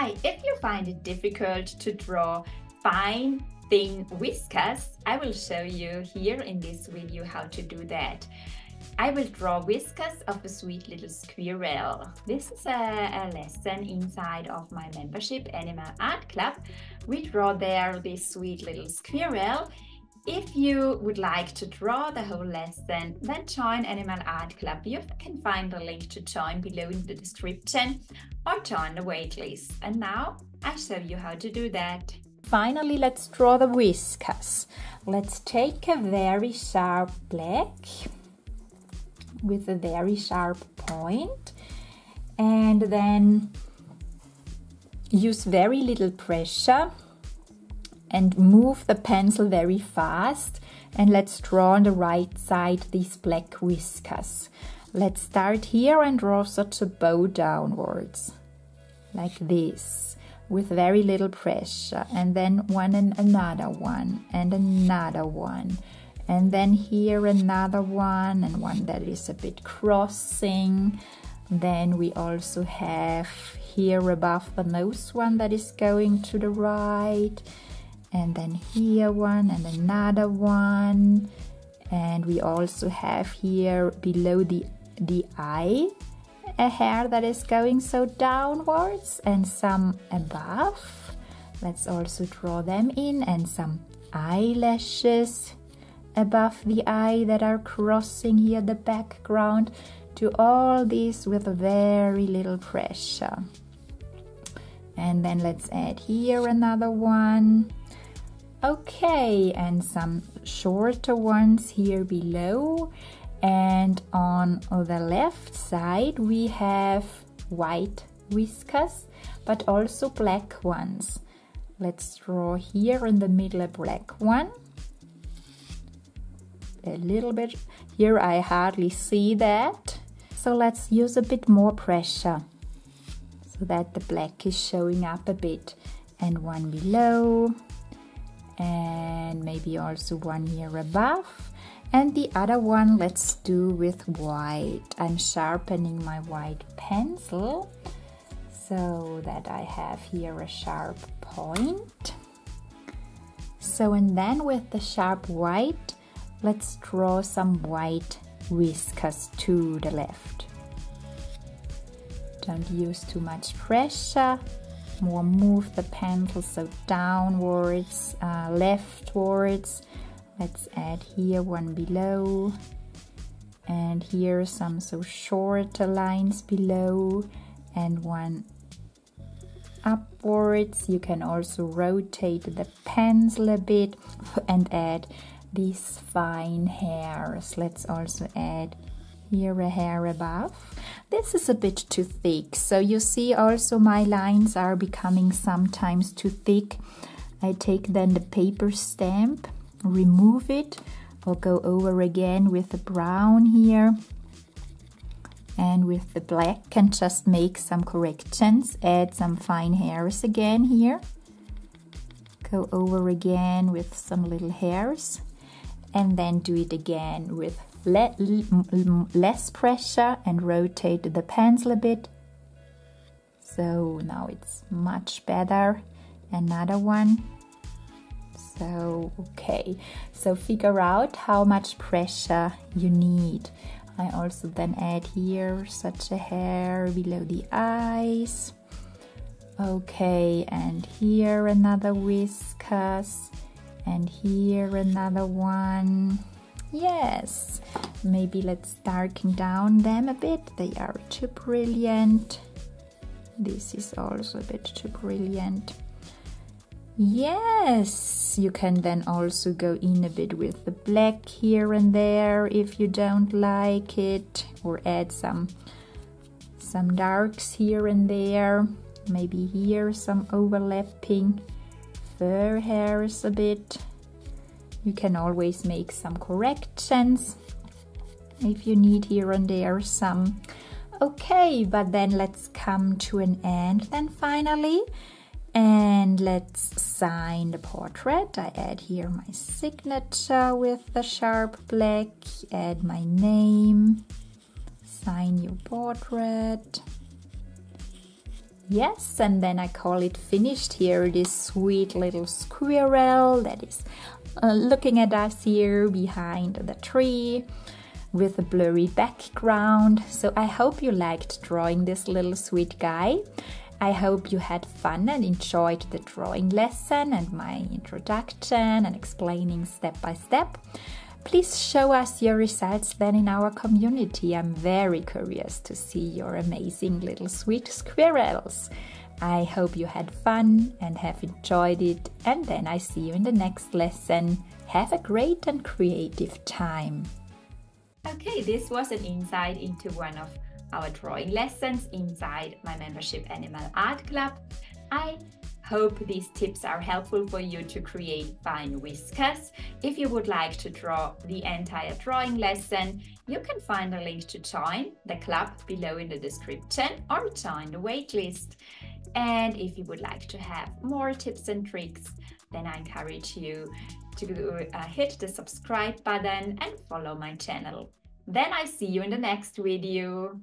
Hi, if you find it difficult to draw fine, thin whiskers, I will show you here in this video how to do that. I will draw whiskers of a sweet little squirrel. This is a, a, lesson inside of my membership Animal Art Club. We draw there this sweet little squirrel. If you would like to draw the whole lesson, then join Animal Art Club. You can find the link to join below in the description or join the waitlist. And now I show you how to do that. Finally, let's draw the whiskers. Let's take a very sharp black with a very sharp point and then use very little pressure and move the pencil very fast. And let's draw on the right side these black whiskers. Let's start here and draw such a bow downwards like this with very little pressure. And then one and another one and another one. And then here another one and one that is a bit crossing. Then we also have here above the nose one that is going to the right and then here one and another one and we also have here below the the eye a hair that is going so downwards and some above. Let's also draw them in and some eyelashes above the eye that are crossing here the background. Do all this with a very little pressure. And then let's add here another one. Okay, and some shorter ones here below. And on the left side we have white whiskers but also black ones. Let's draw here in the middle a black one. A little bit here I hardly see that. So let's use a bit more pressure so that the black is showing up a bit. And one below and maybe also one here above. And the other one let's do with white. I'm sharpening my white pencil so that I have here a sharp point. So and then with the sharp white let's draw some white whiskers to the left. Don't use too much pressure more move the pencil so downwards uh, leftwards. Let's add here one below. And here some so shorter lines below. And one upwards. You can also rotate the pencil a bit and add these fine hairs. Let's also add here a hair above this is a bit too thick. So you see also my lines are becoming sometimes too thick. I take then the paper stamp remove it. I'll go over again with the brown here and with the black and just make some corrections add some fine hairs again here. Go over again with some little hairs and then do it again with le less pressure and rotate the pencil a bit. So now it's much better. Another one. So okay. So figure out how much pressure you need. I also then add here such a hair below the eyes. Okay and here another whiskers. And here another one yes. Maybe let's darken down them a bit. They are too brilliant. This is also a bit too brilliant. Yes, you can then also go in a bit with the black here and there if you don't like it or add some some darks here and there. Maybe here some overlapping fur hairs a bit you can always make some corrections if you need here and there some okay but then let's come to an end then finally and let's sign the portrait. I add here my signature with the sharp black, add my name, sign your portrait. Yes, and then I call it finished here, this sweet little squirrel that is uh, looking at us here behind the tree with a blurry background. So I hope you liked drawing this little sweet guy. I hope you had fun and enjoyed the drawing lesson and my introduction and explaining step by step. Please show us your results then in our community. I'm very curious to see your amazing little sweet squirrels. I hope you had fun and have enjoyed it, and then I see you in the next lesson. Have a great and creative time. Okay, this was an insight into one of our drawing lessons inside my membership Animal Art Club. I hope these tips are helpful for you to create fine whiskers. If you would like to draw the entire drawing lesson, you can find a link to join the club below in the description or join the waitlist. And if you would like to have more tips and tricks, then I encourage you to uh, hit the subscribe button and follow my channel. Then I see you in the next video.